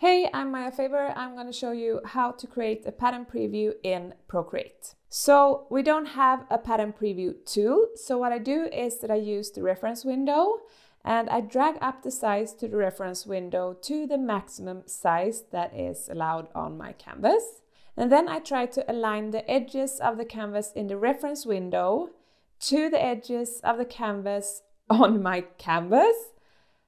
Hey, I'm Maja Faber. I'm going to show you how to create a pattern preview in Procreate. So we don't have a pattern preview tool. So what I do is that I use the reference window and I drag up the size to the reference window to the maximum size that is allowed on my canvas. And then I try to align the edges of the canvas in the reference window to the edges of the canvas on my canvas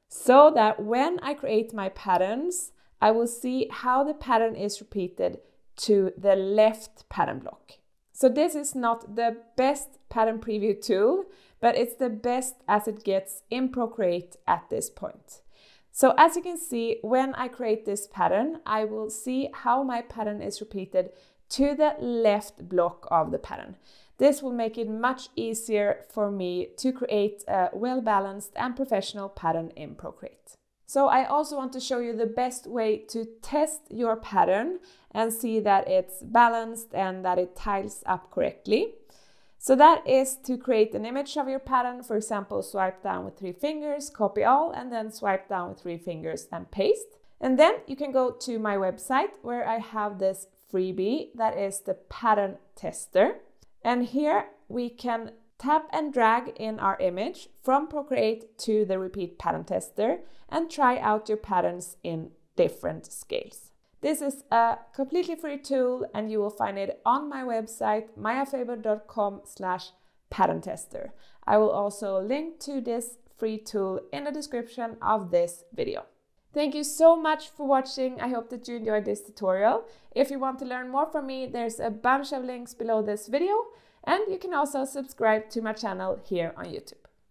so that when I create my patterns, I will see how the pattern is repeated to the left pattern block. So this is not the best pattern preview tool, but it's the best as it gets in Procreate at this point. So as you can see, when I create this pattern, I will see how my pattern is repeated to the left block of the pattern. This will make it much easier for me to create a well-balanced and professional pattern in Procreate. So I also want to show you the best way to test your pattern and see that it's balanced and that it tiles up correctly. So that is to create an image of your pattern. For example, swipe down with three fingers, copy all, and then swipe down with three fingers and paste. And then you can go to my website where I have this freebie that is the pattern tester. And here we can Tap and drag in our image from Procreate to the repeat pattern tester and try out your patterns in different scales. This is a completely free tool and you will find it on my website majafaber.com slash pattern tester. I will also link to this free tool in the description of this video. Thank you so much for watching. I hope that you enjoyed this tutorial. If you want to learn more from me, there's a bunch of links below this video. And you can also subscribe to my channel here on YouTube.